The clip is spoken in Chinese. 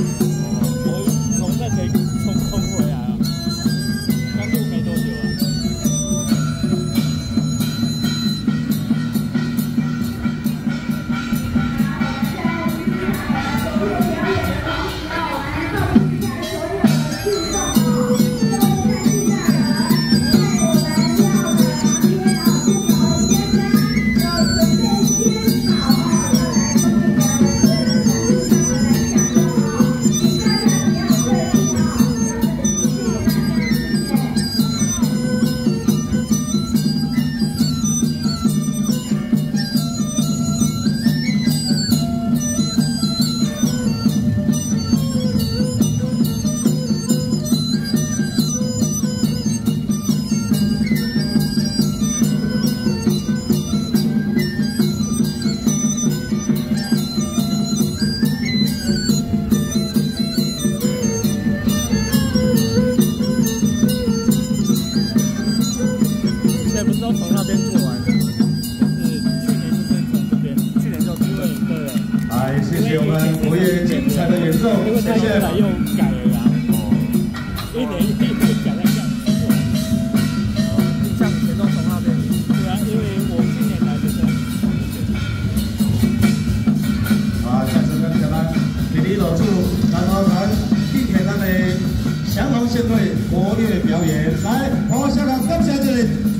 you 我们都从那边做完的就是去年就是从这边去年就租了一个人来谢谢。我们活跃精彩的演奏因为后来又改了呀一年一年改了一下都过全都从那边对啊因为我今年来这边好下次跟起讲啦你老祝来到咱地铁那里祥龙舰队活跃表演来我们香港感起这里